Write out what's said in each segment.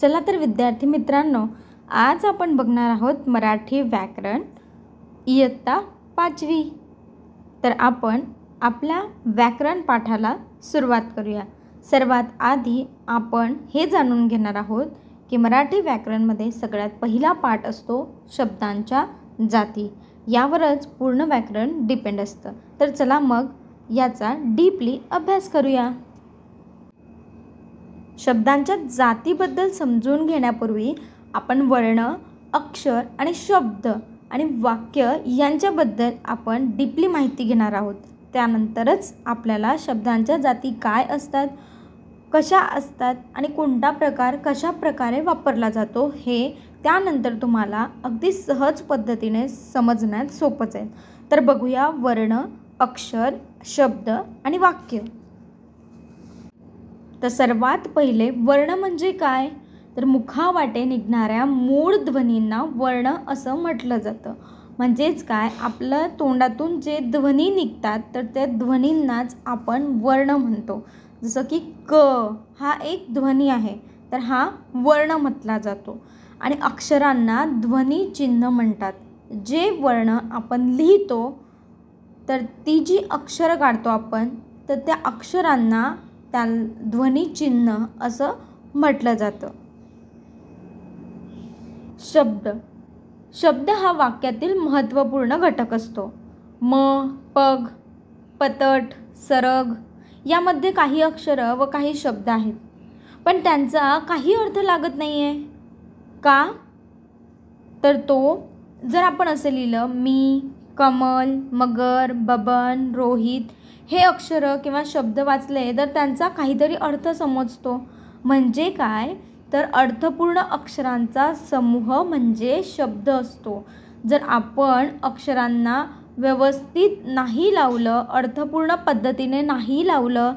चला तर विद्यार्थी मित्रांनो आज आपण बघणार आहोत मराठी व्याकरण इयत्ता पाचवी. तर आपण आपल्या व्याकरण पाठाला सुरुवात करूया. सर्वात आधी आपण हे जाणून घेणार आहोत की मराठी व्याकरणमध्ये सगळ्यात पहिला पाठ असतो शब्दांच्या जाती. यावरच पूर्ण व्याकरण डिपेंड असतं. तर चला मग याचा डीपली अभ्यास करूया. शब्दांच्या जातीबद्दल समजून घेण्यापूर्वी आपण वर्ण अक्षर आणि शब्द आणि वाक्य यांच्याबद्दल आपण डीपली माहिती घेणार आहोत. त्यानंतरच आपल्याला शब्दांच्या जाती काय असतात कशा असतात आणि कोणता प्रकार कशा प्रकारे वापरला जातो हे त्यानंतर तुम्हाला अगदी सहज पद्धतीने समजण्यात सोपंच आहे तर बघूया वर्ण अक्षर शब्द आणि वाक्य. तर सर्वात पहिले वर्ण म्हणजे काय? तर मुखावाटे निघणाऱ्या मूळ ध्वनींना वर्ण असं म्हटलं जातं. म्हणजेच काय? आपलं तोंडातून जे ध्वनी निघतात तर त्या ध्वनींनाच आपण वर्ण म्हणतो. जसं की क हा एक ध्वनी आहे तर हा वर्ण म्हटला जातो. आणि अक्षरांना ध्वनी चिन्ह म्हणतात. जे वर्ण आपण लिहितो तर ती जी अक्षरं काढतो आपण तर त्या अक्षरांना त्या ध्वनिचिन्ह असं म्हटलं जातं. शब्द. शब्द हा वाक्यातील महत्त्वपूर्ण घटक असतो. म पग पतट सरग यामध्ये काही अक्षरं व काही शब्द आहेत. पण त्यांचा काही अर्थ लागत नाही आहे का? तर तो जर आपण असं लिहिलं मी कमल मगर बबन रोहित हे अक्षरं किंवा शब्द वाचले तर त्यांचा काहीतरी अर्थ समजतो. म्हणजे काय? तर अर्थपूर्ण अक्षरांचा समूह म्हणजे शब्द असतो. जर आपण अक्षरांना व्यवस्थित नाही लावलं अर्थपूर्ण पद्धतीने नाही लावलं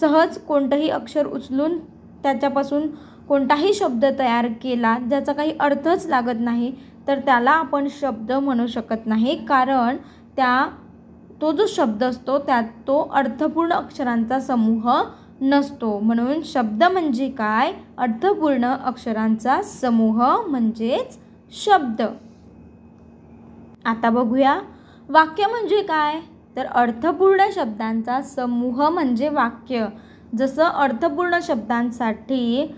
सहज कोणतंही अक्षर उचलून त्याच्यापासून कोणताही शब्द तयार केला ज्याचा काही अर्थच लागत नाही तर त्याला आपण शब्द म्हणू शकत नाही. कारण त्या तो जो शब्द असतो त्यात तो अर्थपूर्ण अक्षरांचा समूह नसतो. म्हणून शब्द म्हणजे काय? अर्थपूर्ण अक्षरांचा समूह म्हणजेच शब्द. आता बघूया. वाक्य म्हणजे काय? तर अर्थपूर्ण शब्दांचा समूह म्हणजे वाक्य. जसं अर्थपूर्ण शब्दांसाठी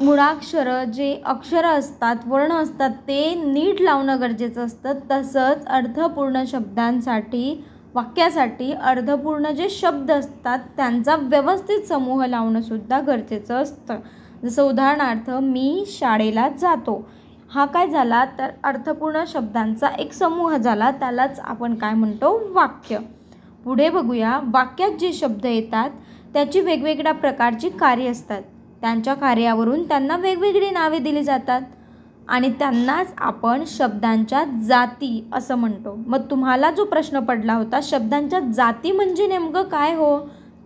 मुळाक्षरं जे अक्षरं असतात वर्ण असतात ते नीट लावणं गरजेचं असतं. तसंच अर्थपूर्ण शब्दांसाठी वाक्यासाठी अर्थपूर्ण जे शब्द असतात त्यांचा व्यवस्थित समूह लावणंसुद्धा गरजेचं असतं. जसं उदाहरणार्थ मी शाळेला जातो. हा काय झाला? तर अर्थपूर्ण शब्दांचा एक समूह झाला. त्यालाच आपण काय म्हणतो? वाक्य. पुढे बघूया. वाक्यात जे शब्द येतात त्याची वेगवेगळ्या प्रकारची कार्य असतात. त्यांच्या कार्यावरून त्यांना वेगवेगळी नावे दिली जातात. आणि त्यांनाच आपण शब्दांच्या जाती असं म्हणतो. मग तुम्हाला जो प्रश्न पडला होता शब्दांच्या जाती म्हणजे नेमकं काय हो?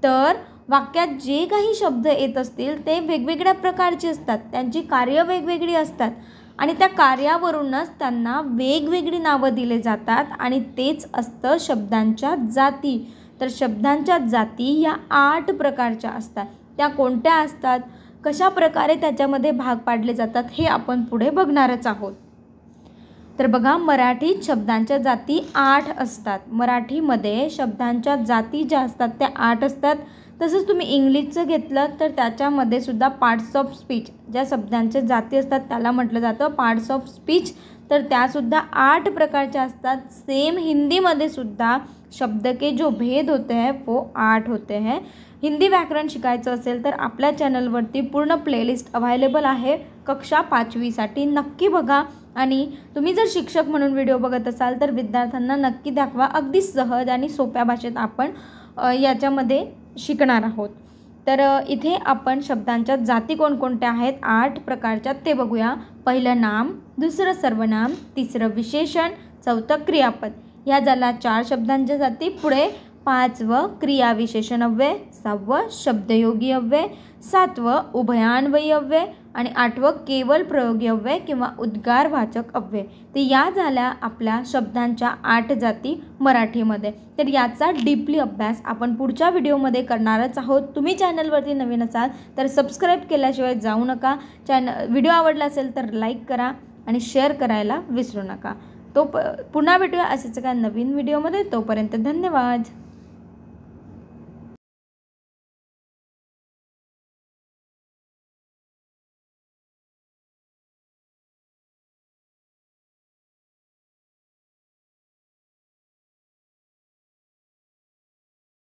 तर वाक्यात जे काही शब्द येत असतील ते वेगवेगळ्या प्रकारचे असतात. त्यांची कार्य वेगवेगळी असतात. आणि त्या कार्यावरूनच त्यांना वेगवेगळी नावं दिले जातात आणि तेच असतं शब्दांच्या जाती. तर शब्दांच्या जाती या आठ प्रकारच्या असतात. त्या कोणत्या असतात? कशा प्रकारे त्याच्यामध्ये भाग पाडले जातात हे आपण पुढे बघणारच आहोत. तर बघा मराठीत शब्दांच्या जाती आठ असतात. मराठीमध्ये शब्दांच्या जाती ज्या असतात त्या आठ असतात. तसंच तुम्ही इंग्लिशचं घेतलं तर त्याच्यामध्ये सुद्धा पार्ट्स ऑफ स्पीच ज्या शब्दांच्या जाती असतात त्याला म्हटलं जातं पार्ट्स ऑफ स्पीच तर त्यासुद्धा आठ प्रकारच्या असतात. सेम हिंदीमध्ये सुद्धा शब्द के जो भेद होते हैं वो आठ होते हैं. हिंदी व्याकरण शिकायचं असेल तर आपल्या चॅनलवरती पूर्ण प्लेलिस्ट अव्हायलेबल आहे. कक्षा पाचवीसाठी नक्की बघा. आणि तुम्ही जर शिक्षक म्हणून व्हिडिओ बघत असाल तर विद्यार्थ्यांना नक्की दाखवा. अगदी सहज आणि सोप्या भाषेत आपण याच्यामध्ये शिकणार आहोत. तर इथे आपण शब्दांच्या जाती कोणकोणत्या आहेत आठ प्रकारच्या ते बघूया. पहिलं नाम दुसरं सर्वनाम तिसरं विशेषण चौथं क्रियापद. ह्या झाला चार शब्दांच्या जाती. पुढे पाचवं क्रियाविशेषण असावं शब्दयोगी अव्यय सातवं उभयान्वयी अव्यय आणि आठवं केवळ प्रयोगी अव्यय किंवा उद्गारवाचक अव्यय. तर या झाल्या आपल्या शब्दांच्या आठ जाती मराठीमध्ये. तर याचा डीपली अभ्यास आपण पुढच्या व्हिडिओमध्ये करणारच आहोत. तुम्ही चॅनलवरती नवीन असाल तर सबस्क्राईब केल्याशिवाय जाऊ नका. चॅन व्हिडिओ आवडला असेल तर लाईक करा आणि शेअर करायला विसरू नका. तो प पुन्हा भेटूया असेच एका नवीन व्हिडिओमध्ये. तोपर्यंत धन्यवाद.